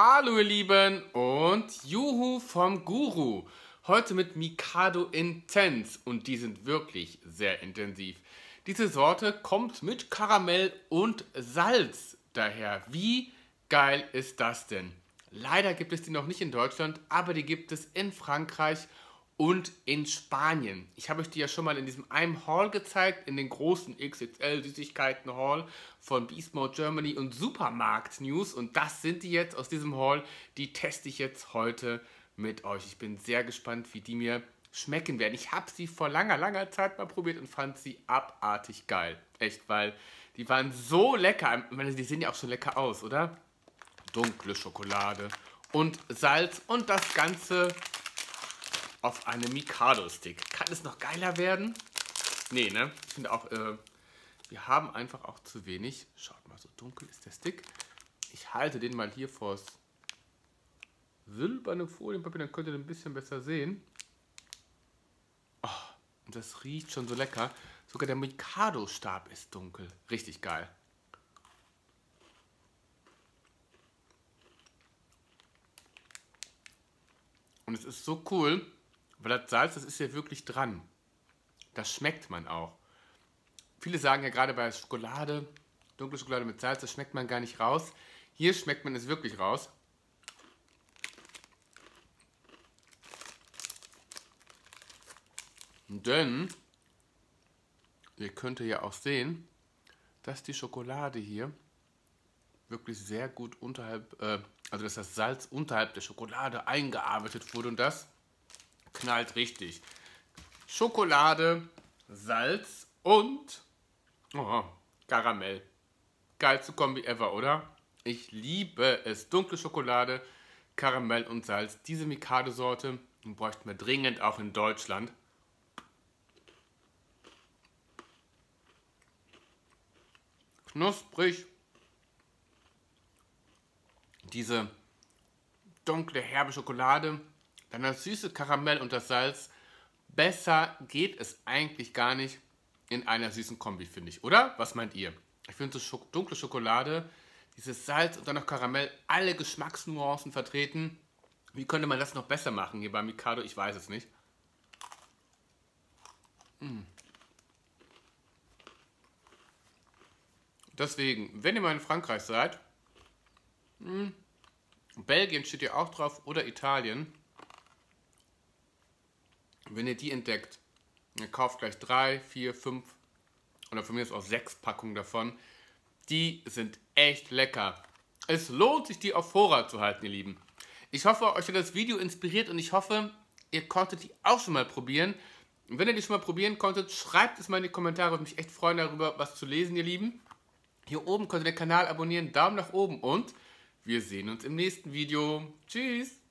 Hallo ihr Lieben und Juhu vom Guru. Heute mit Mikado Intense und die sind wirklich sehr intensiv. Diese Sorte kommt mit Karamell und Salz daher. Wie geil ist das denn? Leider gibt es die noch nicht in Deutschland, aber die gibt es in Frankreich und in Spanien. Ich habe euch die ja schon mal in diesem einem Haul gezeigt, in den großen XXL Süßigkeiten Haul von Beast Mode Germany und Supermarkt News. Und das sind die jetzt aus diesem Haul. Die teste ich jetzt heute mit euch. Ich bin sehr gespannt, wie die mir schmecken werden. Ich habe sie vor langer, langer Zeit mal probiert und fand sie abartig geil. Echt, weil die waren so lecker. Ich meine, die sehen ja auch schon lecker aus, oder? Dunkle Schokolade und Salz und das Ganze auf einem Mikado-Stick. Kann es noch geiler werden? Nee, ne? Ich finde auch, äh, wir haben einfach auch zu wenig. Schaut mal, so dunkel ist der Stick. Ich halte den mal hier vors silberne Folienpapier, dann könnt ihr den ein bisschen besser sehen. Oh, und das riecht schon so lecker. Sogar der Mikado-Stab ist dunkel. Richtig geil. Und es ist so cool, weil das Salz, das ist ja wirklich dran. Das schmeckt man auch. Viele sagen ja gerade bei Schokolade, dunkle Schokolade mit Salz, das schmeckt man gar nicht raus. Hier schmeckt man es wirklich raus. Denn ihr könnt ja auch sehen, dass die Schokolade hier wirklich sehr gut unterhalb, äh, also dass das Salz unterhalb der Schokolade eingearbeitet wurde und das knallt richtig. Schokolade, Salz und oh, Karamell. Geilste Kombi ever, oder? Ich liebe es. Dunkle Schokolade, Karamell und Salz. Diese Mikado-Sorte bräuchten wir dringend auch in Deutschland. Knusprig. Diese dunkle, herbe Schokolade dann das süße Karamell und das Salz. Besser geht es eigentlich gar nicht in einer süßen Kombi, finde ich, oder? Was meint ihr? Ich finde so dunkle Schokolade, dieses Salz und dann noch Karamell, alle Geschmacksnuancen vertreten. Wie könnte man das noch besser machen hier bei Mikado? Ich weiß es nicht. Mm. Deswegen, wenn ihr mal in Frankreich seid, mh, Belgien steht ja auch drauf oder Italien, wenn ihr die entdeckt, ihr kauft gleich drei, vier, fünf oder von mir ist auch sechs Packungen davon. Die sind echt lecker. Es lohnt sich, die auf Vorrat zu halten, ihr Lieben. Ich hoffe, euch hat das Video inspiriert und ich hoffe, ihr konntet die auch schon mal probieren. Und wenn ihr die schon mal probieren konntet, schreibt es mal in die Kommentare. Würde mich echt freuen, darüber was zu lesen, ihr Lieben. Hier oben könnt ihr den Kanal abonnieren, Daumen nach oben und wir sehen uns im nächsten Video. Tschüss!